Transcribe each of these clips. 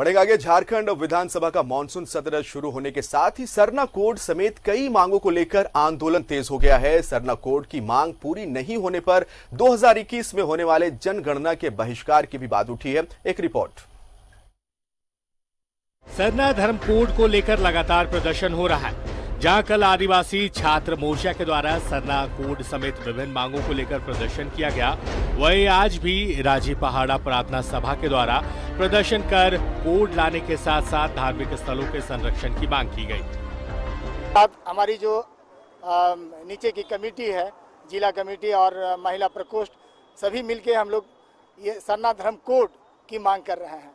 बढ़ेगा आगे झारखंड। विधानसभा का मानसून सत्र शुरू होने के साथ ही सरना कोड समेत कई मांगों को लेकर आंदोलन तेज हो गया है। सरना कोड की मांग पूरी नहीं होने पर 2021 में होने वाले जनगणना के बहिष्कार की भी बात उठी है। एक रिपोर्ट। सरना धर्म कोड को लेकर लगातार प्रदर्शन हो रहा है। जहाँ कल आदिवासी छात्र मोर्चा के द्वारा सरना कोड समेत विभिन्न मांगों को लेकर प्रदर्शन किया गया। वहीं आज भी राज़ी पहाड़ा प्रार्थना सभा के द्वारा प्रदर्शन कर कोड लाने के साथ साथ धार्मिक स्थलों के संरक्षण की मांग की गई। अब हमारी जो नीचे की कमेटी है, जिला कमेटी और महिला प्रकोष्ठ, सभी मिलके हम लोग ये सरना धर्म कोड की मांग कर रहे हैं।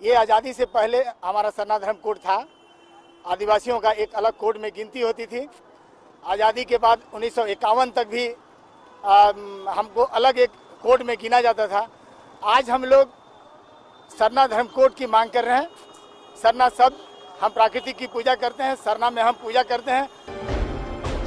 ये आज़ादी से पहले हमारा सरना धर्म कोड था। आदिवासियों का एक अलग कोड में गिनती होती थी। आज़ादी के बाद उन्नीस सौ इक्यावन तक भी अम, हमको अलग एक कोड में गिना जाता था। आज हम लोग सरना धर्म कोड की मांग कर रहे हैं। सरना शब्द हम प्राकृतिक की पूजा करते हैं सरना में हम पूजा करते हैं।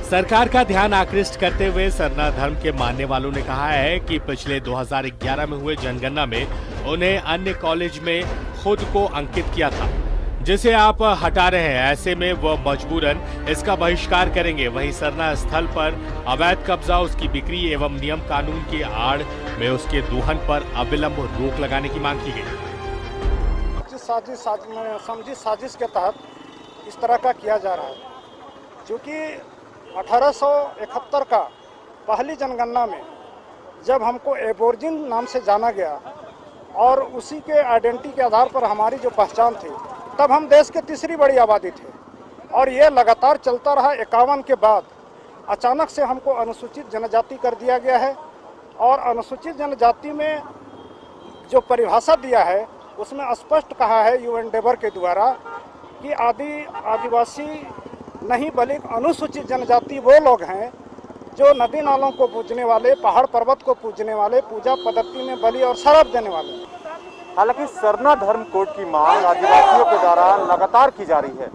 सरकार का ध्यान आकृष्ट करते हुए सरना धर्म के मानने वालों ने कहा है कि पिछले 2011 में हुए जनगणना में उन्हें अन्य कॉलेज में खुद को अंकित किया था। जिसे आप हटा रहे हैं, ऐसे में वह मजबूरन इसका बहिष्कार करेंगे। वहीं सरना स्थल पर अवैध कब्जा, उसकी बिक्री एवं नियम कानून की आड़ में उसके दोहन पर अविलंब रोक लगाने की मांग की गई। समझी, साजिश के तहत इस तरह का किया जा रहा है। क्योंकि 1871 का पहली जनगणना में जब हमको एबोर्जिन नाम से जाना गया और उसी के आइडेंटिटी के आधार पर हमारी जो पहचान थी तब हम देश के तीसरी बड़ी आबादी थे। और ये लगातार चलता रहा इक्यावन के बाद। अचानक से हमको अनुसूचित जनजाति कर दिया गया है और अनुसूचित जनजाति में जो परिभाषा दिया है, उसमें स्पष्ट कहा है यू एंडेवर के द्वारा कि आदि, आदिवासी नहीं बल्कि अनुसूचित जनजाति वो लोग हैं जो नदी नालों को पूजने वाले, पहाड़ पर्वत को पूजने वाले, पूजा पद्धति में बलि और शराब देने वाले। हालाँकि सरना धर्म कोड की मांग आदिवासियों के द्वारा लगातार की जा रही है।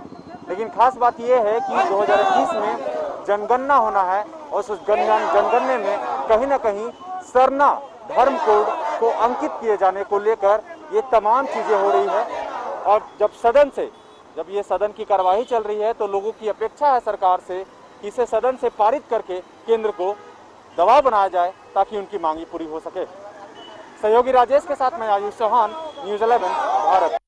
लेकिन खास बात यह है कि 2021 में जनगणना होना है और उस जनगण- जनगणने में कहीं ना कहीं सरना धर्म कोड को अंकित किए जाने को लेकर ये तमाम चीज़ें हो रही है। और जब सदन से जब ये सदन की कार्यवाही चल रही है तो लोगों की अपेक्षा है सरकार से कि इसे सदन से पारित करके केंद्र को दबाव बनाया जाए ताकि उनकी मांगी पूरी हो सके। सहयोगी राजेश के साथ मैं आयुष चौहान न्यूज़ 11 भारत।